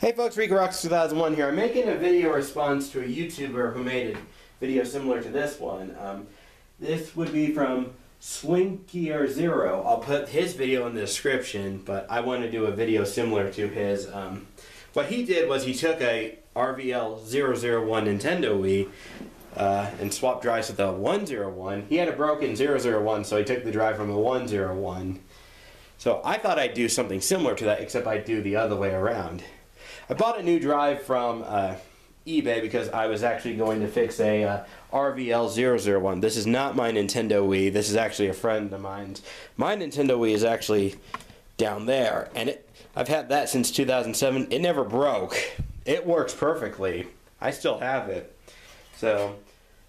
Hey folks, Rico Rocks 2001 here. I'm making a video response to a YouTuber who made a video similar to this one. Um, this would be from SlinkierZero. I'll put his video in the description, but I want to do a video similar to his. Um, what he did was he took a RVL 001 Nintendo Wii uh, and swapped drives with a 101. He had a broken 001, so he took the drive from a 101. So I thought I'd do something similar to that, except I'd do the other way around. I bought a new drive from uh, eBay because I was actually going to fix a uh, RVL001. This is not my Nintendo Wii. This is actually a friend of mine's. My Nintendo Wii is actually down there, and it, I've had that since 2007. It never broke. It works perfectly. I still have it. So,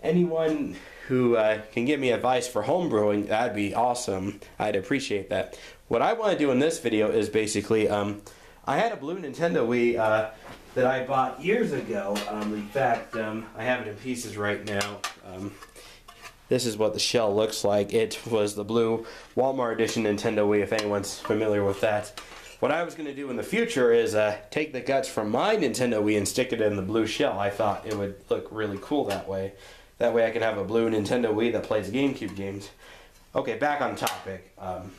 anyone who uh, can give me advice for homebrewing, that'd be awesome. I'd appreciate that. What I want to do in this video is basically. Um, I had a blue Nintendo Wii uh, that I bought years ago. Um, in fact, um, I have it in pieces right now. Um, this is what the shell looks like. It was the blue Walmart edition Nintendo Wii, if anyone's familiar with that. What I was going to do in the future is uh, take the guts from my Nintendo Wii and stick it in the blue shell. I thought it would look really cool that way. That way I can have a blue Nintendo Wii that plays GameCube games. Okay, back on topic. Um,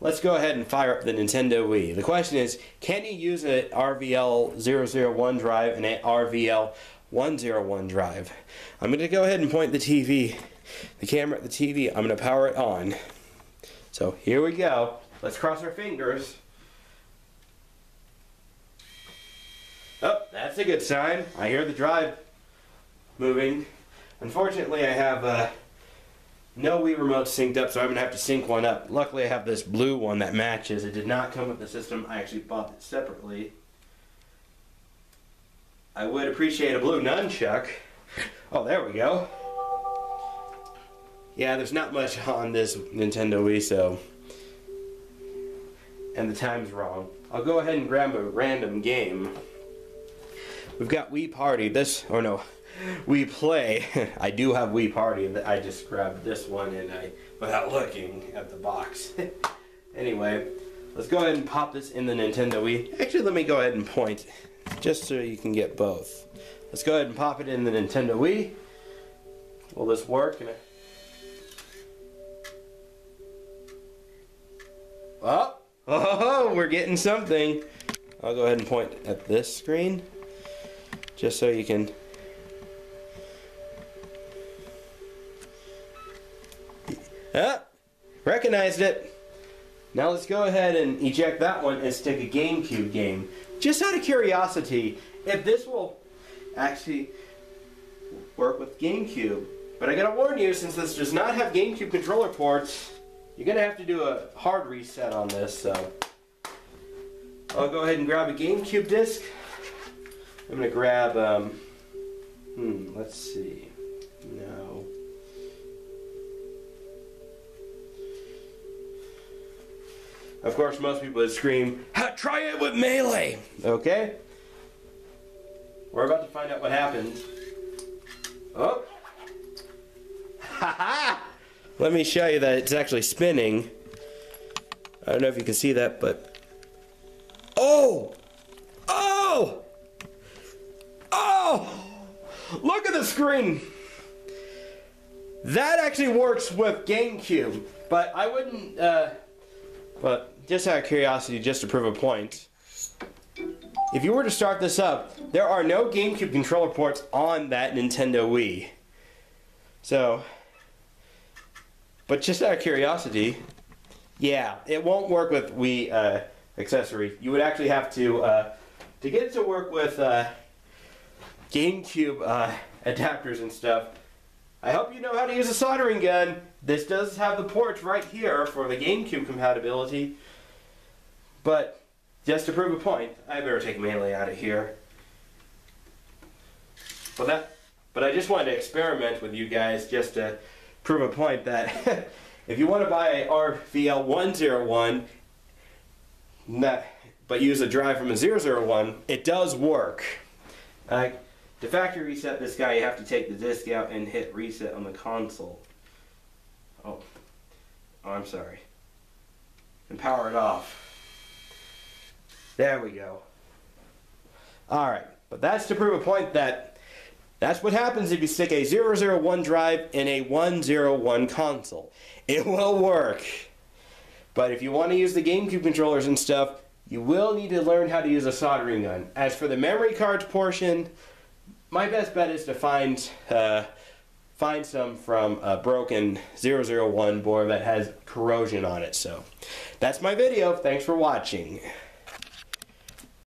let's go ahead and fire up the Nintendo Wii. The question is, can you use an RVL001 drive and an RVL101 drive? I'm going to go ahead and point the TV, the camera at the TV. I'm going to power it on. So here we go. Let's cross our fingers. Oh, that's a good sign. I hear the drive moving. Unfortunately, I have uh, no Wii remote synced up, so I'm to have to sync one up. Luckily, I have this blue one that matches. It did not come with the system. I actually bought it separately. I would appreciate a blue nunchuck. Oh, there we go. Yeah, there's not much on this Nintendo Wii, so... And the time's wrong. I'll go ahead and grab a random game. We've got Wii Party. This, or no, Wii Play. I do have Wii Party. I just grabbed this one and I, without looking at the box. anyway, let's go ahead and pop this in the Nintendo Wii. Actually, let me go ahead and point, just so you can get both. Let's go ahead and pop it in the Nintendo Wii. Will this work? Oh, oh, we're getting something. I'll go ahead and point at this screen, just so you can Ah, recognized it. Now let's go ahead and eject that one and stick a GameCube game. Just out of curiosity, if this will actually work with GameCube. But I gotta warn you, since this does not have GameCube controller ports, you're gonna have to do a hard reset on this, so. I'll go ahead and grab a GameCube disc. I'm gonna grab, um, hmm, let's see. No. Of course, most people would scream, try it with Melee! Okay? We're about to find out what happens. Oh! ha! ha! Let me show you that it's actually spinning. I don't know if you can see that, but... Oh! Oh! Oh! Look at the screen! That actually works with GameCube, but I wouldn't, uh, but just out of curiosity, just to prove a point, if you were to start this up, there are no GameCube controller ports on that Nintendo Wii. So, but just out of curiosity, yeah, it won't work with Wii uh, accessory. You would actually have to, uh, to get it to work with uh, GameCube uh, adapters and stuff, I hope you know how to use a soldering gun. This does have the ports right here for the GameCube compatibility. But, just to prove a point, I better take Melee out of here. But that, but I just wanted to experiment with you guys just to prove a point that if you want to buy a RVL 101, not, but use a drive from a 001, it does work. Uh, to factory reset this guy, you have to take the disk out and hit reset on the console. Oh, oh I'm sorry. And power it off. There we go. All right, but that's to prove a point that that's what happens if you stick a 001 drive in a 101 console. It will work. But if you want to use the GameCube controllers and stuff, you will need to learn how to use a soldering gun. As for the memory cards portion, my best bet is to find uh, find some from a broken 001 bore that has corrosion on it. So that's my video. Thanks for watching.